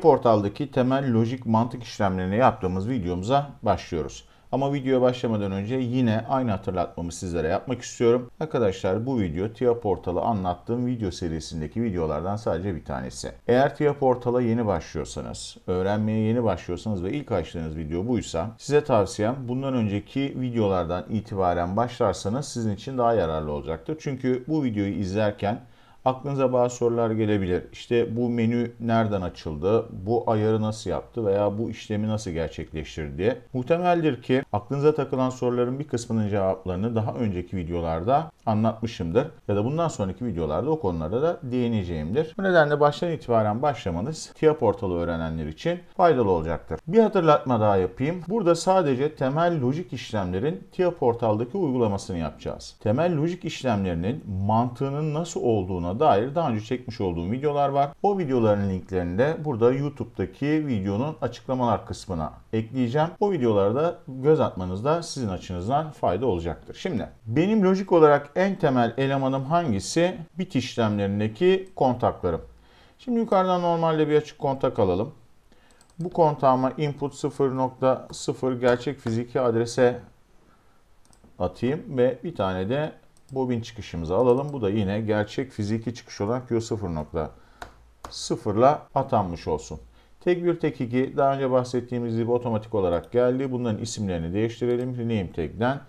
Portaldaki temel lojik mantık işlemlerini yaptığımız videomuza başlıyoruz. Ama videoya başlamadan önce yine aynı hatırlatmamı sizlere yapmak istiyorum. Arkadaşlar bu video TIA Portal'ı anlattığım video serisindeki videolardan sadece bir tanesi. Eğer TIA Portal'a yeni başlıyorsanız, öğrenmeye yeni başlıyorsanız ve ilk açtığınız video buysa size tavsiyem bundan önceki videolardan itibaren başlarsanız sizin için daha yararlı olacaktır. Çünkü bu videoyu izlerken Aklınıza bazı sorular gelebilir. İşte bu menü nereden açıldı? Bu ayarı nasıl yaptı? Veya bu işlemi nasıl gerçekleştirdi. Muhtemeldir ki aklınıza takılan soruların bir kısmının cevaplarını daha önceki videolarda anlatmışımdır. Ya da bundan sonraki videolarda o konulara da değineceğimdir. Bu nedenle baştan itibaren başlamanız TIA portalı öğrenenler için faydalı olacaktır. Bir hatırlatma daha yapayım. Burada sadece temel lojik işlemlerin TIA portaldaki uygulamasını yapacağız. Temel lojik işlemlerinin mantığının nasıl olduğuna dair daha önce çekmiş olduğum videolar var. O videoların linklerini de burada YouTube'daki videonun açıklamalar kısmına ekleyeceğim. O videolarda göz atmanızda sizin açınızdan fayda olacaktır. Şimdi benim lojik olarak en temel elemanım hangisi? Bit işlemlerindeki kontaklarım. Şimdi yukarıdan normalde bir açık kontak alalım. Bu kontağıma input 0.0 gerçek fiziki adrese atayım ve bir tane de bobin çıkışımızı alalım. Bu da yine gerçek fiziki çıkış olan Q0.0 ile atanmış olsun. Tek 1, tek 2 daha önce bahsettiğimiz gibi otomatik olarak geldi. Bunların isimlerini değiştirelim. Rename tag'den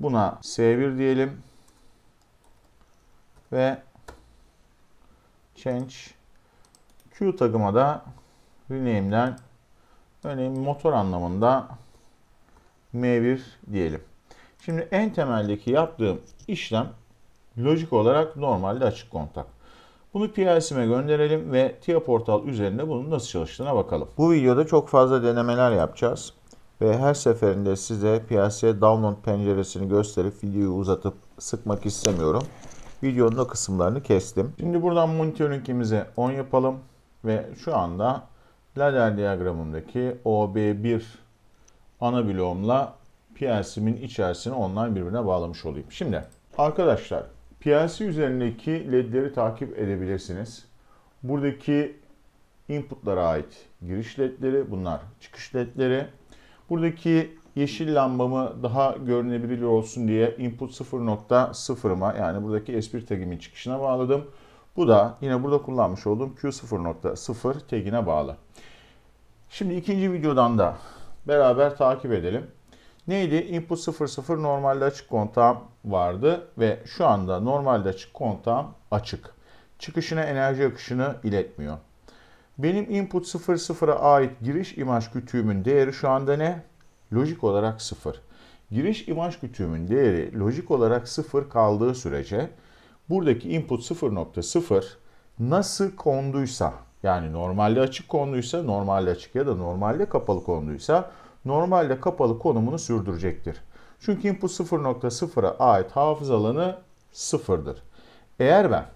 buna S1 diyelim. Ve change Q tagıma da rename'den örneğin motor anlamında M1 diyelim. Şimdi en temeldeki yaptığım işlem lojik olarak normalde açık kontak. Bunu PLC'me gönderelim ve TIA Portal üzerinde bunun nasıl çalıştığına bakalım. Bu videoda çok fazla denemeler yapacağız. Ve her seferinde size PLC download penceresini gösterip videoyu uzatıp sıkmak istemiyorum. Videonun o kısımlarını kestim. Şimdi buradan monitoringimizi on yapalım. Ve şu anda ladder diyagramındaki OB1 ana bloğumla PLC'min içerisini online birbirine bağlamış olayım. Şimdi arkadaşlar PLC üzerindeki ledleri takip edebilirsiniz. Buradaki inputlara ait giriş ledleri bunlar çıkış ledleri. Buradaki yeşil lambamı daha görünebilir olsun diye input 0.0'ıma yani buradaki S1 tagimin çıkışına bağladım. Bu da yine burada kullanmış olduğum Q0.0 tagine bağlı. Şimdi ikinci videodan da beraber takip edelim. Neydi? Input 00 normalde açık kontağım vardı ve şu anda normalde açık kontağım açık. Çıkışına enerji akışını iletmiyor. Benim input 00'a ait giriş imaj kütüğümün değeri şu anda ne? Lojik olarak 0. Giriş imaj kütüğümün değeri lojik olarak 0 kaldığı sürece buradaki input 0.0 nasıl konduysa yani normalde açık konduysa normalde açık ya da normalde kapalı konduysa normalde kapalı konumunu sürdürecektir. Çünkü input 0.0'a ait hafıza alanı sıfırdır. Eğer ben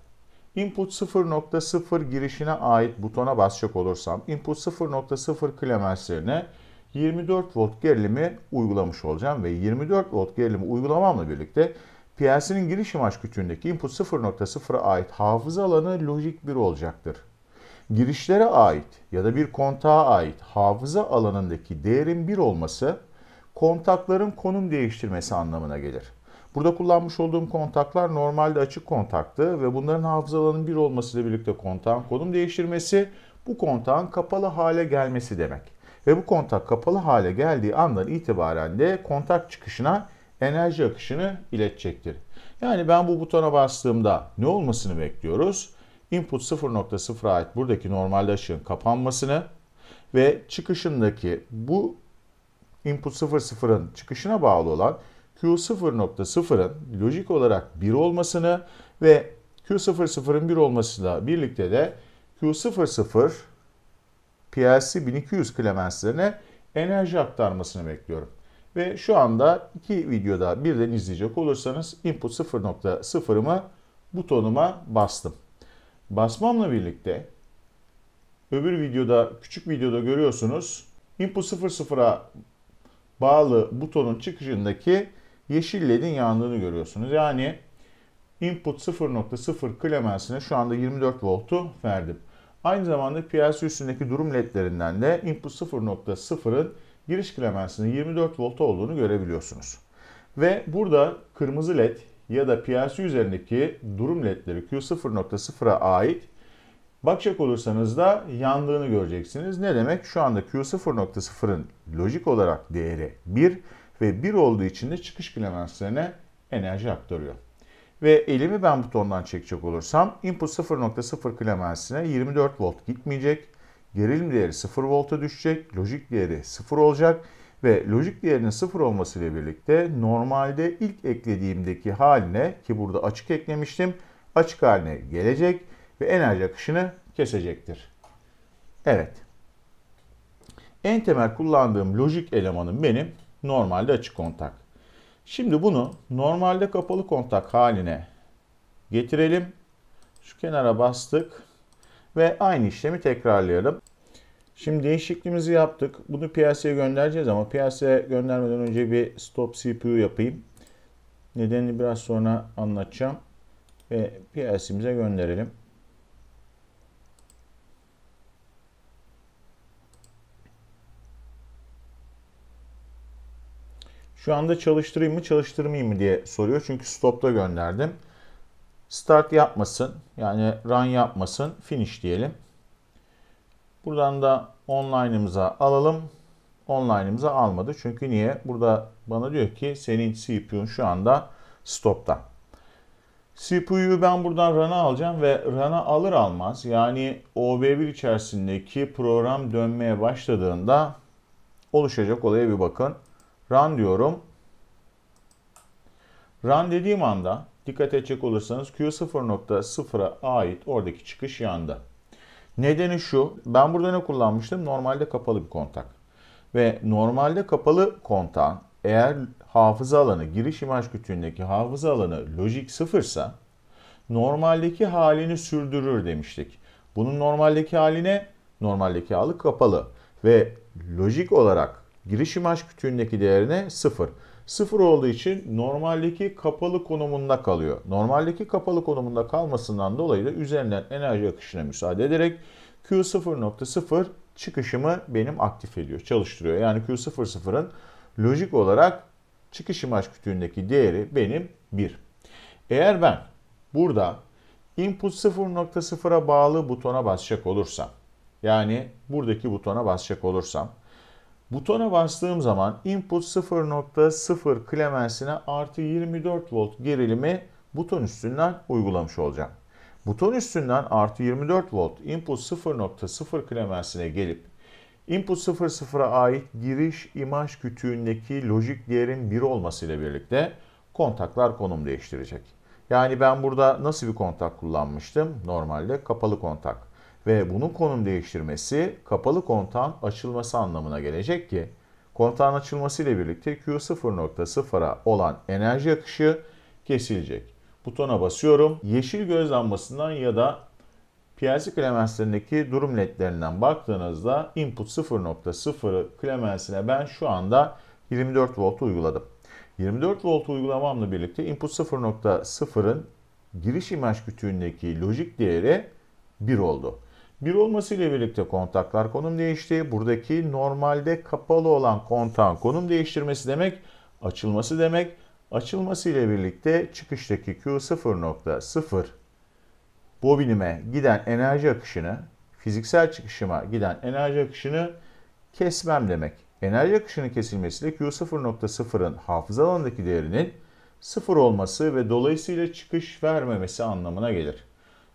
input 0.0 girişine ait butona basacak olursam input 0.0 klemenslerine 24 volt gerilimi uygulamış olacağım ve 24 volt gerilimi uygulamamla birlikte PLC'nin giriş imaj kütüğündeki input 0.0'a ait hafıza alanı lojik 1 olacaktır girişlere ait ya da bir kontağa ait hafıza alanındaki değerin 1 olması kontakların konum değiştirmesi anlamına gelir. Burada kullanmış olduğum kontaklar normalde açık kontaktı ve bunların hafıza alanının 1 olmasıyla birlikte kontağın konum değiştirmesi bu kontağın kapalı hale gelmesi demek. Ve bu kontak kapalı hale geldiği andan itibaren de kontak çıkışına enerji akışını iletecektir. Yani ben bu butona bastığımda ne olmasını bekliyoruz? input 0.0'a ait buradaki normalde ışığın kapanmasını ve çıkışındaki bu input 0.0'ın çıkışına bağlı olan Q0.0'ın lojik olarak 1 olmasını ve Q00'ın 1 olmasıyla birlikte de Q00 PLC 1200 klemenslerine enerji aktarmasını bekliyorum. Ve şu anda iki videoda birden izleyecek olursanız input 0.0'ımı butonuma bastım. Basmamla birlikte öbür videoda, küçük videoda görüyorsunuz. Input 00'a bağlı butonun çıkışındaki yeşil ledin yandığını görüyorsunuz. Yani input 0.0 klemensine şu anda 24 voltu verdim. Aynı zamanda PLC üstündeki durum ledlerinden de input 0.0'ın giriş klemensinin 24 volt olduğunu görebiliyorsunuz. Ve burada kırmızı led ya da PLC üzerindeki durum ledleri Q0.0'a ait bakacak olursanız da yandığını göreceksiniz. Ne demek? Şu anda Q0.0'ın lojik olarak değeri 1 ve 1 olduğu için de çıkış klemenslerine enerji aktarıyor. Ve elimi ben butondan çekecek olursam input 0.0 klemensine 24 volt gitmeyecek. Gerilim değeri 0 volta düşecek. Lojik değeri 0 olacak. Ve lojik değerinin 0 olmasıyla birlikte normalde ilk eklediğimdeki haline ki burada açık eklemiştim. Açık haline gelecek ve enerji akışını kesecektir. Evet. En temel kullandığım lojik elemanım benim normalde açık kontak. Şimdi bunu normalde kapalı kontak haline getirelim. Şu kenara bastık ve aynı işlemi tekrarlayalım. Şimdi değişikliğimizi yaptık. Bunu PLC'ye göndereceğiz ama PLC'ye göndermeden önce bir stop CPU yapayım. Nedenini biraz sonra anlatacağım. Ve PLC'mize gönderelim. Şu anda çalıştırayım mı çalıştırmayayım mı diye soruyor. Çünkü stopta gönderdim. Start yapmasın. Yani run yapmasın. Finish diyelim. Buradan da online'ımıza alalım. Online'ımıza almadı. Çünkü niye? Burada bana diyor ki senin CPU'un şu anda stopta. CPU'yu ben buradan run'a alacağım ve run'a alır almaz yani OB1 içerisindeki program dönmeye başladığında oluşacak olaya bir bakın. Run diyorum. Run dediğim anda dikkat edecek olursanız Q0.0'a ait oradaki çıkış yandı. Nedeni şu, ben burada ne kullanmıştım? Normalde kapalı bir kontak. Ve normalde kapalı kontağın eğer hafıza alanı, giriş imaj kütüğündeki hafıza alanı lojik sıfırsa normaldeki halini sürdürür demiştik. Bunun normaldeki haline normaldeki halı kapalı ve lojik olarak giriş imaj kütüğündeki değerine sıfır. Sıfır olduğu için normaldeki kapalı konumunda kalıyor. Normaldeki kapalı konumunda kalmasından dolayı da üzerinden enerji akışına müsaade ederek Q0.0 çıkışımı benim aktif ediyor, çalıştırıyor. Yani Q00'ın lojik olarak çıkış imaj kütüğündeki değeri benim 1. Eğer ben burada input 0.0'a bağlı butona basacak olursam, yani buradaki butona basacak olursam Butona bastığım zaman input 0.0 klemensine artı 24 volt gerilimi buton üstünden uygulamış olacağım. Buton üstünden artı 24 volt input 0.0 klemensine gelip input 0.0'a ait giriş imaj kütüğündeki lojik değerin 1 olmasıyla birlikte kontaklar konum değiştirecek. Yani ben burada nasıl bir kontak kullanmıştım? Normalde kapalı kontak ve bunun konum değiştirmesi kapalı kontağın açılması anlamına gelecek ki kontağın açılması ile birlikte Q0.0'a olan enerji akışı kesilecek. Butona basıyorum. Yeşil göz lambasından ya da PLC klemenslerindeki durum ledlerinden baktığınızda input 0.0 klemensine ben şu anda 24 volt uyguladım. 24 volt uygulamamla birlikte input 0.0'ın giriş imaj kütüğündeki lojik değeri 1 oldu. Bir olmasıyla birlikte kontaklar konum değişti. Buradaki normalde kapalı olan kontağın konum değiştirmesi demek açılması demek. Açılması ile birlikte çıkıştaki Q0.0 bobinime giden enerji akışını, fiziksel çıkışıma giden enerji akışını kesmem demek. Enerji akışının kesilmesiyle Q0.0'ın hafıza alanındaki değerinin sıfır olması ve dolayısıyla çıkış vermemesi anlamına gelir.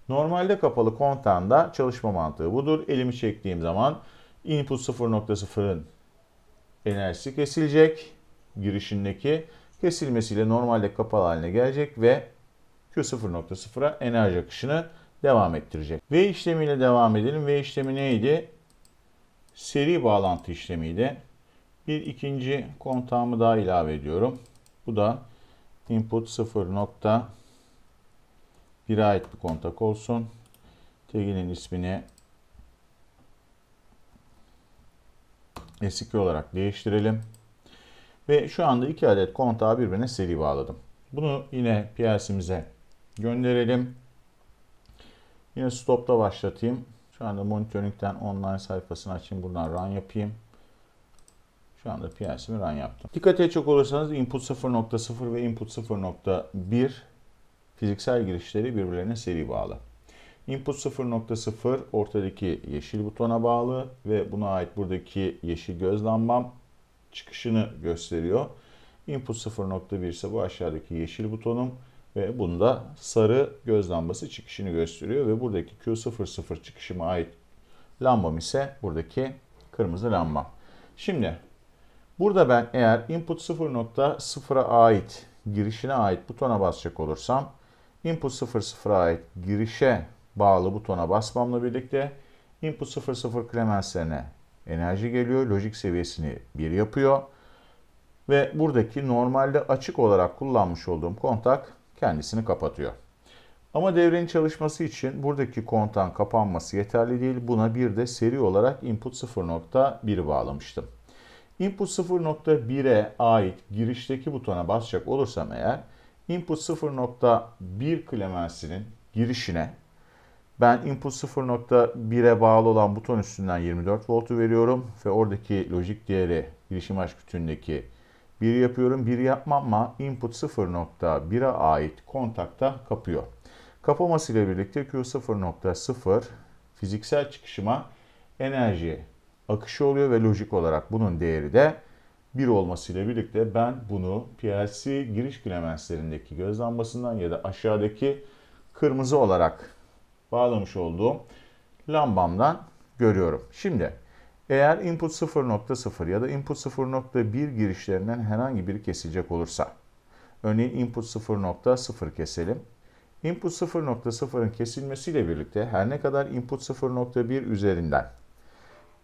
Normalde kapalı kontağında çalışma mantığı budur. Elimi çektiğim zaman input 0.0'ın enerjisi kesilecek. Girişindeki kesilmesiyle normalde kapalı haline gelecek ve Q0.0'a enerji akışını devam ettirecek. V işlemiyle devam edelim. V işlemi neydi? Seri bağlantı işlemiydi. Bir ikinci kontağımı daha ilave ediyorum. Bu da input 0. 1'e ait bir kontak olsun. Taginin ismini S2 olarak değiştirelim. Ve şu anda iki adet kontağı birbirine seri bağladım. Bunu yine PLC'mize gönderelim. Yine stopta başlatayım. Şu anda monitoring'den online sayfasını açayım. Buradan run yapayım. Şu anda PLC'mi run yaptım. Dikkat edecek olursanız input 0.0 ve input 0.1 fiziksel girişleri birbirlerine seri bağlı. Input 0.0 ortadaki yeşil butona bağlı ve buna ait buradaki yeşil göz lambam çıkışını gösteriyor. Input 0.1 ise bu aşağıdaki yeşil butonum ve bunda sarı göz lambası çıkışını gösteriyor ve buradaki Q00 çıkışıma ait lambam ise buradaki kırmızı lambam. Şimdi burada ben eğer input 0.0'a ait girişine ait butona basacak olursam input 00'a ait girişe bağlı butona basmamla birlikte input 00 klemenslerine enerji geliyor. Lojik seviyesini 1 yapıyor. Ve buradaki normalde açık olarak kullanmış olduğum kontak kendisini kapatıyor. Ama devrenin çalışması için buradaki kontağın kapanması yeterli değil. Buna bir de seri olarak input 0.1 bağlamıştım. Input 0.1'e ait girişteki butona basacak olursam eğer input 0.1 klemensinin girişine ben input 0.1'e bağlı olan buton üstünden 24 voltu veriyorum ve oradaki lojik değeri girişim aç kütüğündeki 1 yapıyorum. 1 yapmam ama input 0.1'e ait kontakta kapıyor. Kapaması ile birlikte Q0.0 fiziksel çıkışıma enerji akışı oluyor ve lojik olarak bunun değeri de 1 olmasıyla birlikte ben bunu PLC giriş klemenslerindeki göz lambasından ya da aşağıdaki kırmızı olarak bağlamış olduğum lambamdan görüyorum. Şimdi eğer input 0.0 ya da input 0.1 girişlerinden herhangi biri kesilecek olursa, örneğin input 0.0 keselim. Input 0.0'ın kesilmesiyle birlikte her ne kadar input 0.1 üzerinden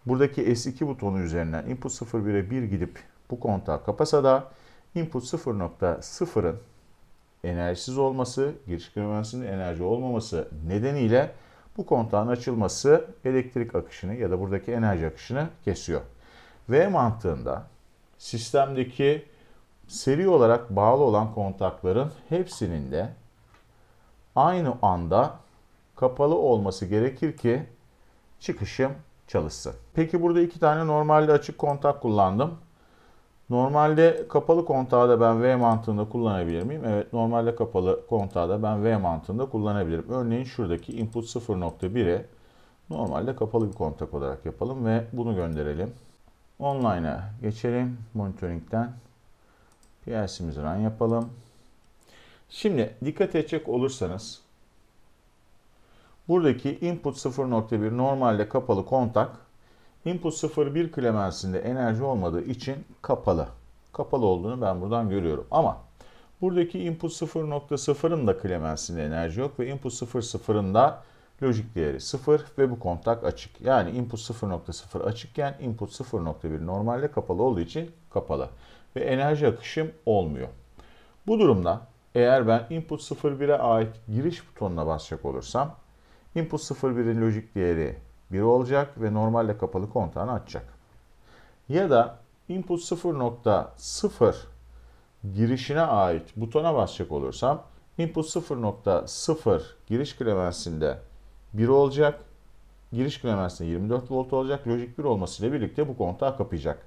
buradaki S2 butonu üzerinden input 0.1'e 1 gidip bu kontağı kapasa da input 0.0'ın enerjisiz olması, giriş kırılmasının enerji olmaması nedeniyle bu kontağın açılması elektrik akışını ya da buradaki enerji akışını kesiyor. V mantığında sistemdeki seri olarak bağlı olan kontakların hepsinin de aynı anda kapalı olması gerekir ki çıkışım çalışsın. Peki burada iki tane normalde açık kontak kullandım. Normalde kapalı kontağı da ben V mantığında kullanabilir miyim? Evet normalde kapalı kontağı da ben V mantığında kullanabilirim. Örneğin şuradaki input 0.1'e normalde kapalı bir kontak olarak yapalım ve bunu gönderelim. Online'a geçelim. Monitoring'den PLC'mizi run yapalım. Şimdi dikkat edecek olursanız buradaki input 0.1 normalde kapalı kontak Input 01 klemensinde enerji olmadığı için kapalı. Kapalı olduğunu ben buradan görüyorum. Ama buradaki input 0.0'ın da klemensinde enerji yok ve input 00'ın da lojik değeri 0 ve bu kontak açık. Yani input 0.0 açıkken input 0.1 normalde kapalı olduğu için kapalı. Ve enerji akışım olmuyor. Bu durumda eğer ben input 01'e ait giriş butonuna basacak olursam input 01'in lojik değeri 1 olacak ve normalde kapalı kontağını açacak. Ya da input 0.0 girişine ait butona basacak olursam input 0.0 giriş klemensinde 1 olacak. Giriş klemensinde 24 volt olacak. Lojik 1 olmasıyla birlikte bu kontağı kapayacak.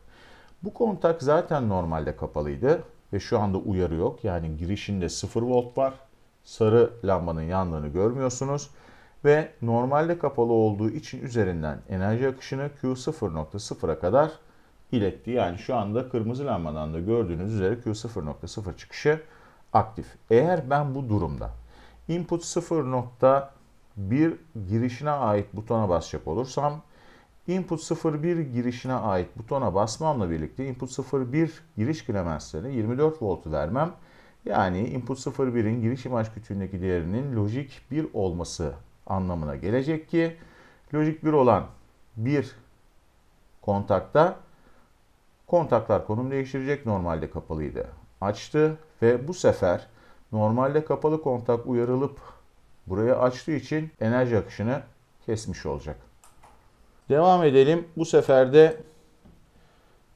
Bu kontak zaten normalde kapalıydı ve şu anda uyarı yok. Yani girişinde 0 volt var. Sarı lambanın yandığını görmüyorsunuz ve normalde kapalı olduğu için üzerinden enerji akışını Q0.0'a kadar iletti. Yani şu anda kırmızı lambadan da gördüğünüz üzere Q0.0 çıkışı aktif. Eğer ben bu durumda input 0.1 girişine ait butona basacak olursam input 01 girişine ait butona basmamla birlikte input 01 giriş klemenslerine 24 volt vermem yani input 01'in giriş imaj kütüğündeki değerinin lojik 1 olması anlamına gelecek ki lojik bir olan bir kontakta kontaklar konum değiştirecek. Normalde kapalıydı. Açtı ve bu sefer normalde kapalı kontak uyarılıp buraya açtığı için enerji akışını kesmiş olacak. Devam edelim. Bu sefer de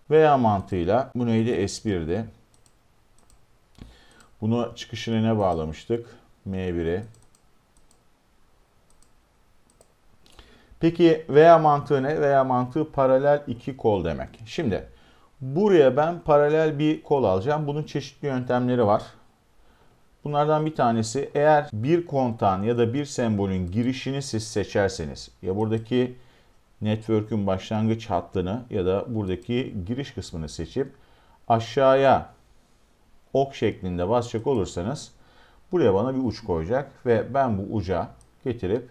veya mantığıyla bu neydi? S1'di. Bunu çıkışını ne bağlamıştık? M1'e Peki veya mantığı ne? Veya mantığı paralel iki kol demek. Şimdi buraya ben paralel bir kol alacağım. Bunun çeşitli yöntemleri var. Bunlardan bir tanesi eğer bir kontağın ya da bir sembolün girişini siz seçerseniz ya buradaki network'ün başlangıç hattını ya da buradaki giriş kısmını seçip aşağıya ok şeklinde basacak olursanız buraya bana bir uç koyacak ve ben bu uca getirip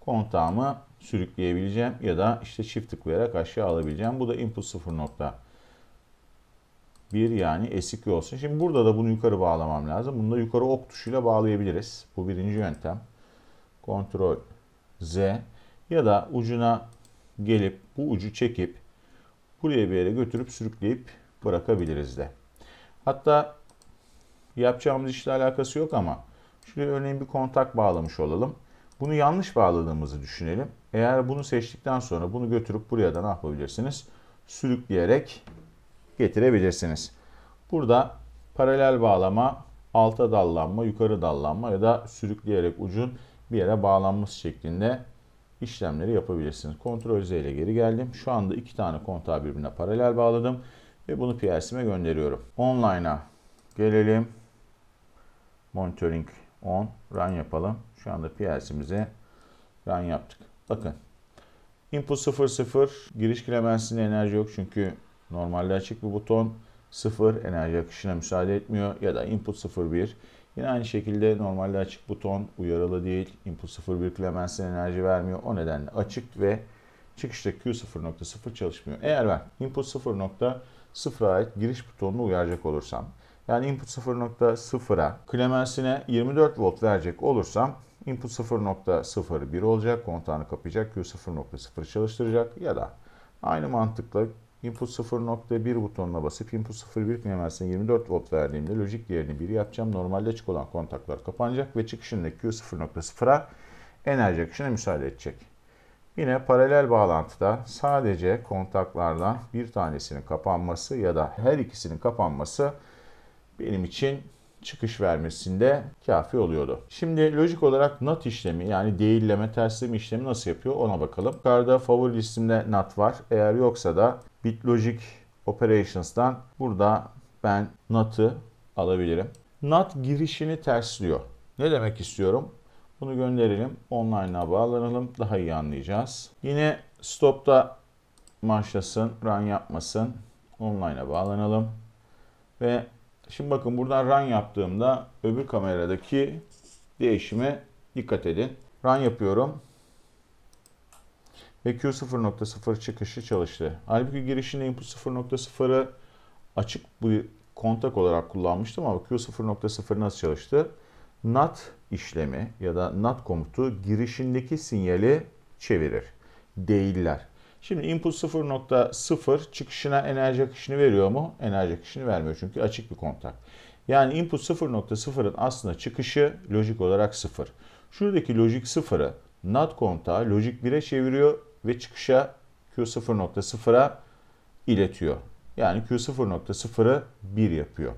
kontağımı sürükleyebileceğim ya da işte çift tıklayarak aşağı alabileceğim. Bu da input 0.1 yani S2 olsun. Şimdi burada da bunu yukarı bağlamam lazım. Bunu da yukarı ok tuşuyla bağlayabiliriz. Bu birinci yöntem. Ctrl Z ya da ucuna gelip bu ucu çekip buraya bir yere götürüp sürükleyip bırakabiliriz de. Hatta yapacağımız işle alakası yok ama şuraya örneğin bir kontak bağlamış olalım. Bunu yanlış bağladığımızı düşünelim. Eğer bunu seçtikten sonra bunu götürüp buraya da ne yapabilirsiniz? Sürükleyerek getirebilirsiniz. Burada paralel bağlama, alta dallanma, yukarı dallanma ya da sürükleyerek ucun bir yere bağlanması şeklinde işlemleri yapabilirsiniz. Ctrl Z ile geri geldim. Şu anda iki tane kontağı birbirine paralel bağladım ve bunu PLC'me gönderiyorum. Online'a gelelim. Monitoring on, run yapalım. Şu anda PLC'mize run yaptık. Bakın. Input 00, giriş klemensinde enerji yok çünkü normalde açık bir buton. 0 enerji akışına müsaade etmiyor ya da input 01 Yine aynı şekilde normalde açık buton uyarılı değil. Input 01 Clemens'in enerji vermiyor. O nedenle açık ve çıkışta Q0.0 çalışmıyor. Eğer ben input 0.0'a ait giriş butonunu uyaracak olursam yani input 0.0'a Clemens'ine 24 volt verecek olursam input 0.01 olacak. Kontağını kapayacak. Q0.0 çalıştıracak ya da aynı mantıkla Input 0.1 butonuna basıp input 0.1 klimesine 24 volt verdiğimde lojik değerini 1 yapacağım. Normalde açık olan kontaklar kapanacak ve çıkışındaki Q0.0'a enerji akışına müsaade edecek. Yine paralel bağlantıda sadece kontaklardan bir tanesinin kapanması ya da her ikisinin kapanması benim için çıkış vermesinde kafi oluyordu. Şimdi lojik olarak NOT işlemi yani değilleme tersleme işlemi nasıl yapıyor ona bakalım. Yukarıda favori listemde NOT var. Eğer yoksa da BitLogic Operations'tan burada ben NOT'ı alabilirim. NOT girişini tersliyor. Ne demek istiyorum? Bunu gönderelim. Online'a bağlanalım. Daha iyi anlayacağız. Yine stop'ta başlasın. Run yapmasın. Online'a bağlanalım. Ve Şimdi bakın buradan run yaptığımda öbür kameradaki değişime dikkat edin. Run yapıyorum. Ve Q0.0 çıkışı çalıştı. Halbuki girişinde input 0.0'ı açık bir kontak olarak kullanmıştım ama Q0.0 nasıl çalıştı? NAT işlemi ya da NAT komutu girişindeki sinyali çevirir. Değiller. Şimdi input 0.0 çıkışına enerji akışını veriyor mu? Enerji akışını vermiyor çünkü açık bir kontak. Yani input 0.0'ın aslında çıkışı lojik olarak 0. Şuradaki lojik 0'ı NAT kontağı lojik 1'e çeviriyor ve çıkışa Q0.0'a iletiyor. Yani Q0.0'ı 1 yapıyor.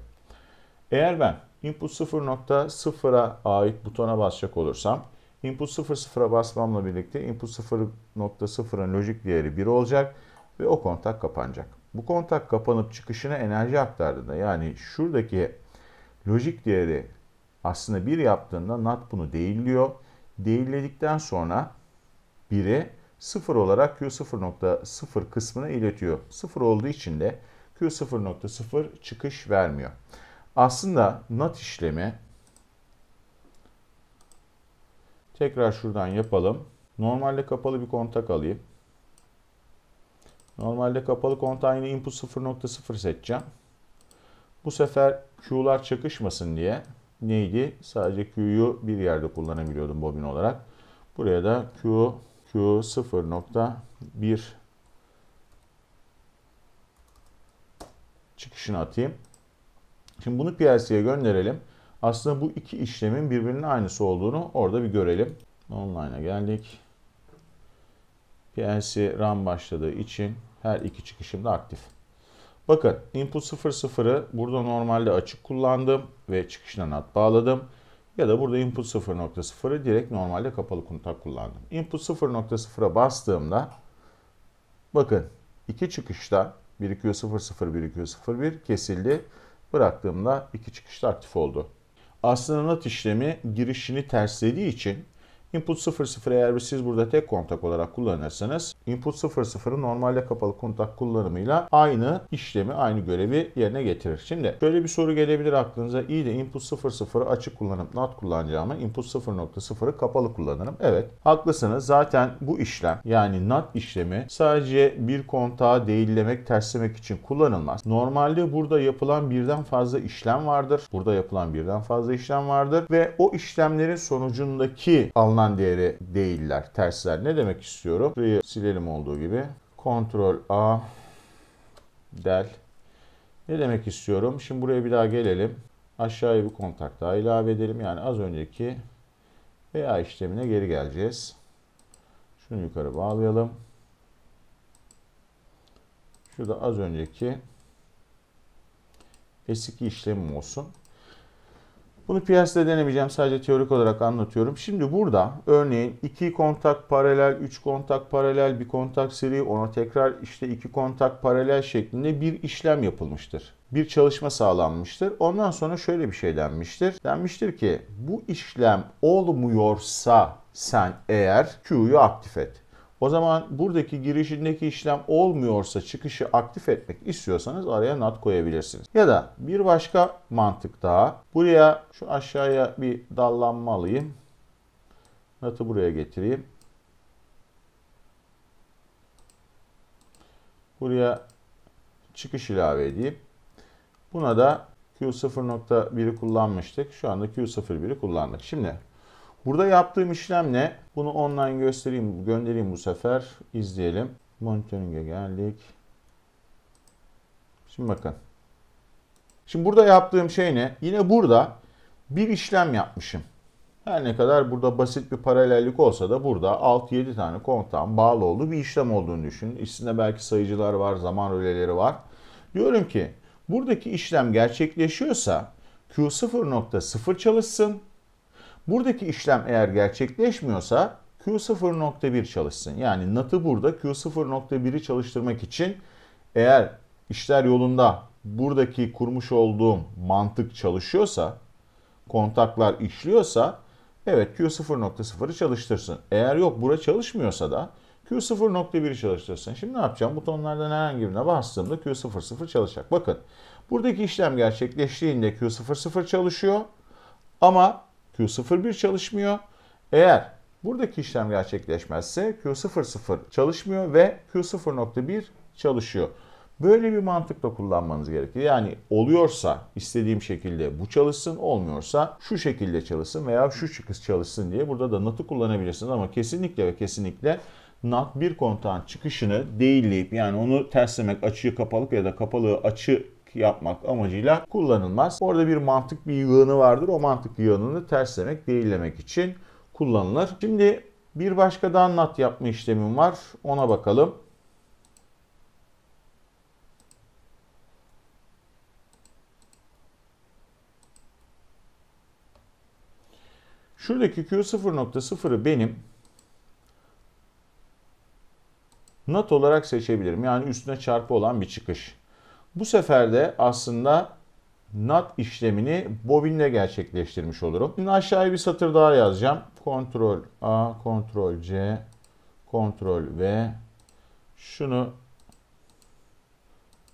Eğer ben input 0.0'a ait butona basacak olursam Input 0.0'a basmamla birlikte input 0.0'ın lojik değeri 1 olacak ve o kontak kapanacak. Bu kontak kapanıp çıkışına enerji aktardığında yani şuradaki lojik değeri aslında 1 yaptığında NAT bunu değilliyor. Değilledikten sonra 1'i 0 olarak Q0.0 kısmına iletiyor. 0 olduğu için de Q0.0 çıkış vermiyor. Aslında NAT işlemi Tekrar şuradan yapalım. Normalde kapalı bir kontak alayım. Normalde kapalı kontağı yine input 0.0 seçeceğim. Bu sefer Q'lar çakışmasın diye neydi? Sadece Q'yu bir yerde kullanabiliyordum bobin olarak. Buraya da Q, Q 0.1 çıkışını atayım. Şimdi bunu PLC'ye gönderelim. Aslında bu iki işlemin birbirinin aynısı olduğunu orada bir görelim. Online'a geldik. PLC RAM başladığı için her iki çıkışım da aktif. Bakın input 00'ı burada normalde açık kullandım ve çıkışına NAT bağladım. Ya da burada input 0.0'ı direkt normalde kapalı kontak kullandım. Input 0.0'a bastığımda bakın iki çıkışta 1.2.0.0 1.2.0.1 kesildi. Bıraktığımda iki çıkışta aktif oldu. NAT işlemi girişini terslediği için Input 00 eğer siz burada tek kontak olarak kullanırsanız input 00'ı normalde kapalı kontak kullanımıyla aynı işlemi, aynı görevi yerine getirir. Şimdi şöyle bir soru gelebilir aklınıza. İyi de input 00'ı açık kullanıp NAT kullanacağıma input 0.0'ı kapalı kullanırım. Evet, haklısınız. Zaten bu işlem yani NAT işlemi sadece bir kontağı değillemek, terslemek için kullanılmaz. Normalde burada yapılan birden fazla işlem vardır. Burada yapılan birden fazla işlem vardır ve o işlemlerin sonucundaki alınan alınan değeri değiller, tersler. Ne demek istiyorum? Burayı silelim olduğu gibi. Ctrl A del. Ne demek istiyorum? Şimdi buraya bir daha gelelim. Aşağıya bir kontak daha ilave edelim. Yani az önceki veya işlemine geri geleceğiz. Şunu yukarı bağlayalım. Şurada az önceki S2 işlemim olsun. Bunu piyasada denemeyeceğim. Sadece teorik olarak anlatıyorum. Şimdi burada örneğin iki kontak paralel, üç kontak paralel, bir kontak seri, ona tekrar işte iki kontak paralel şeklinde bir işlem yapılmıştır. Bir çalışma sağlanmıştır. Ondan sonra şöyle bir şey denmiştir. Denmiştir ki bu işlem olmuyorsa sen eğer Q'yu aktif et. O zaman buradaki girişindeki işlem olmuyorsa çıkışı aktif etmek istiyorsanız araya NAT koyabilirsiniz. Ya da bir başka mantık daha. Buraya şu aşağıya bir dallanma alayım. NAT'ı buraya getireyim. Buraya çıkış ilave edeyim. Buna da Q0.1'i kullanmıştık. Şu anda Q01'i kullandık. Şimdi Burada yaptığım işlem ne? Bunu online göstereyim, göndereyim bu sefer. İzleyelim. Monitoring'e geldik. Şimdi bakın. Şimdi burada yaptığım şey ne? Yine burada bir işlem yapmışım. Her ne kadar burada basit bir paralellik olsa da burada 6-7 tane komutan bağlı olduğu bir işlem olduğunu düşünün. İçinde belki sayıcılar var, zaman röleleri var. Diyorum ki buradaki işlem gerçekleşiyorsa Q0.0 çalışsın. Buradaki işlem eğer gerçekleşmiyorsa Q0.1 çalışsın. Yani NAT'ı burada Q0.1'i çalıştırmak için eğer işler yolunda buradaki kurmuş olduğum mantık çalışıyorsa, kontaklar işliyorsa evet Q0.0'ı çalıştırsın. Eğer yok bura çalışmıyorsa da Q0.1'i çalıştırsın. Şimdi ne yapacağım? Butonlardan herhangi birine bastığımda Q00 çalışacak. Bakın buradaki işlem gerçekleştiğinde Q00 çalışıyor ama Q01 çalışmıyor. Eğer buradaki işlem gerçekleşmezse Q00 çalışmıyor ve Q0.1 çalışıyor. Böyle bir mantıkla kullanmanız gerekiyor. Yani oluyorsa istediğim şekilde bu çalışsın, olmuyorsa şu şekilde çalışsın veya şu çıkış çalışsın diye burada da NAT'ı kullanabilirsiniz. Ama kesinlikle ve kesinlikle NAT bir kontağın çıkışını değilleyip yani onu terslemek, açıyı kapalık ya da kapalığı açı yapmak amacıyla kullanılmaz. Orada bir mantık bir yığını vardır. O mantık yığınını terslemek, değillemek için kullanılır. Şimdi bir başka da anlat yapma işlemim var. Ona bakalım. Şuradaki Q0.0'ı benim NAT olarak seçebilirim. Yani üstüne çarpı olan bir çıkış. Bu sefer de aslında NAT işlemini bobinle gerçekleştirmiş olurum. Şimdi aşağıya bir satır daha yazacağım. Ctrl A, Ctrl C, Ctrl V. Şunu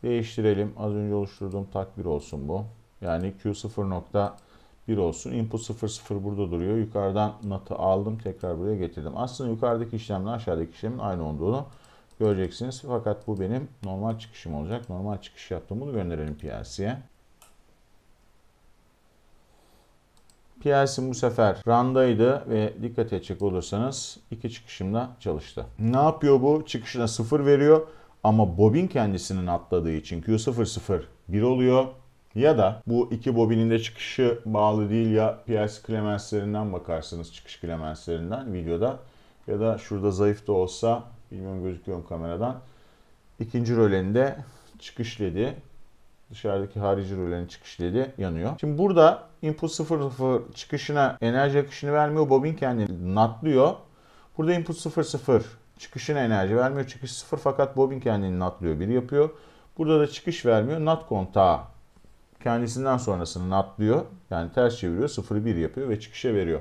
değiştirelim. Az önce oluşturduğum tak 1 olsun bu. Yani Q0.1 olsun. Input 00 burada duruyor. Yukarıdan NAT'ı aldım. Tekrar buraya getirdim. Aslında yukarıdaki işlemle aşağıdaki işlemin aynı olduğunu göreceksiniz. Fakat bu benim normal çıkışım olacak. Normal çıkış yaptım. Bunu gönderelim PLC'ye. PLC'm bu sefer randaydı ve dikkat edecek olursanız iki çıkışımda çalıştı. Ne yapıyor bu? Çıkışına 0 veriyor ama bobin kendisinin atladığı için Q00 1 oluyor. Ya da bu iki bobinin de çıkışı bağlı değil ya PLC klemenslerinden bakarsınız çıkış klemenslerinden videoda. Ya da şurada zayıf da olsa Bilmiyorum gözüküyor mu kameradan. İkinci rölende çıkış ledi Dışarıdaki harici rölenin çıkış ledi yanıyor. Şimdi burada input 0 0 çıkışına enerji akışını vermiyor. Bobin kendini natlıyor. Burada input 0 0 çıkışına enerji vermiyor. Çıkış 0 fakat bobin kendini natlıyor. 1 yapıyor. Burada da çıkış vermiyor. Nat kontağı kendisinden sonrasını natlıyor. Yani ters çeviriyor. 0'ı 1 yapıyor ve çıkışa veriyor.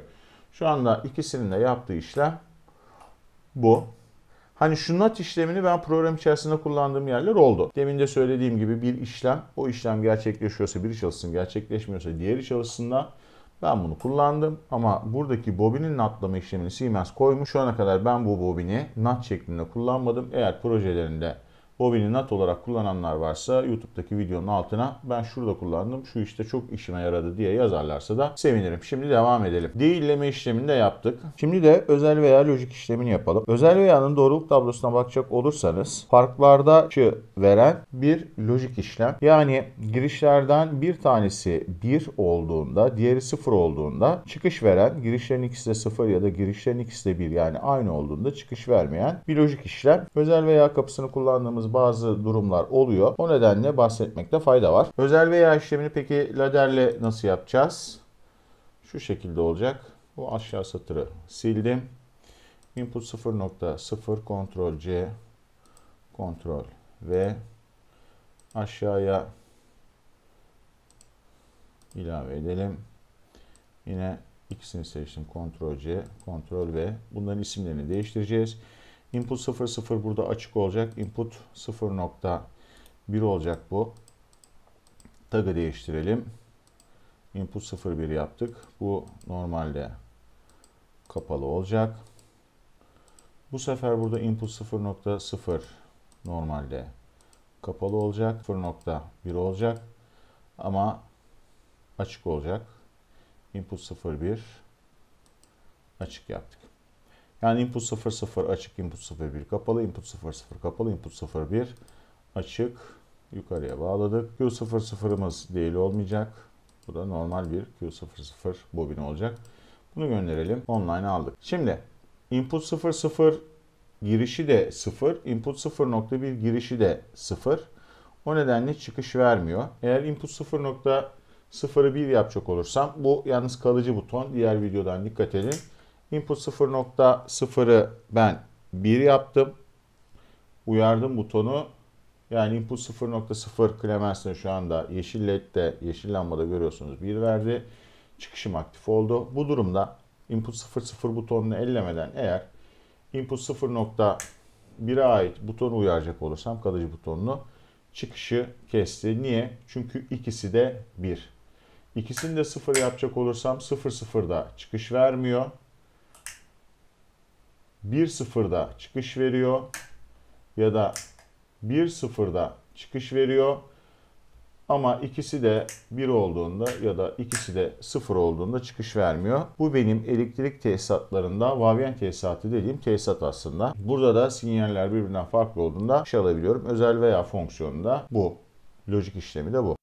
Şu anda ikisinin de yaptığı işlem bu. Hani şu NAT işlemini ben program içerisinde kullandığım yerler oldu. Demin de söylediğim gibi bir işlem, o işlem gerçekleşiyorsa biri çalışsın, gerçekleşmiyorsa diğeri çalışsın da ben bunu kullandım. Ama buradaki bobinin natlama işlemini Siemens koymuş. Şu ana kadar ben bu bobini NAT şeklinde kullanmadım. Eğer projelerinde bobini NAT olarak kullananlar varsa YouTube'daki videonun altına ben şurada kullandım, şu işte çok işime yaradı diye yazarlarsa da sevinirim. Şimdi devam edelim. Değilleme işlemini de yaptık. Şimdi de özel veya lojik işlemini yapalım. Özel veya'nın doğruluk tablosuna bakacak olursanız farklarda şu veren bir lojik işlem. Yani girişlerden bir tanesi 1 olduğunda, diğeri 0 olduğunda çıkış veren, girişlerin ikisi de 0 ya da girişlerin ikisi de 1 yani aynı olduğunda çıkış vermeyen bir lojik işlem. Özel veya kapısını kullandığımız bazı durumlar oluyor. O nedenle bahsetmekte fayda var. Özel veya işlemini peki ladderle nasıl yapacağız? Şu şekilde olacak. Bu aşağı satırı sildim. Input 0.0 Ctrl C Ctrl V aşağıya ilave edelim. Yine ikisini seçtim. Ctrl C, Ctrl V. Bunların isimlerini değiştireceğiz. Input 00 burada açık olacak. Input 0.1 olacak bu. Tag'ı değiştirelim. Input 01 yaptık. Bu normalde kapalı olacak. Bu sefer burada input 0.0 normalde kapalı olacak. 0.1 olacak. Ama açık olacak. Input 01 açık yaptık. Yani input 00 açık, input 01 kapalı, input 00 kapalı, input 01 açık. Yukarıya bağladık. Q00'ımız değil olmayacak. Bu da normal bir Q00 bobin olacak. Bunu gönderelim. Online aldık. Şimdi input 00 girişi de 0, input 0.1 girişi de 0. O nedenle çıkış vermiyor. Eğer input 0.0'ı 1 yapacak olursam bu yalnız kalıcı buton. Diğer videodan dikkat edin. Input 0.0'ı ben 1 yaptım. Uyardım butonu. Yani input 0.0 Clemens'in şu anda yeşil led'de, yeşil lambada görüyorsunuz 1 verdi. Çıkışım aktif oldu. Bu durumda input 0.0 butonunu ellemeden eğer input 0.1'e ait butonu uyaracak olursam kalıcı butonunu çıkışı kesti. Niye? Çünkü ikisi de 1. İkisini de 0 yapacak olursam 0.0'da çıkış vermiyor. 1.0'da çıkış veriyor ya da 1.0'da çıkış veriyor. Ama ikisi de 1 olduğunda ya da ikisi de 0 olduğunda çıkış vermiyor. Bu benim elektrik tesisatlarında Vavyen tesisatı dediğim tesisat aslında. Burada da sinyaller birbirinden farklı olduğunda iş alabiliyorum. Özel veya fonksiyonunda bu. Lojik işlemi de bu.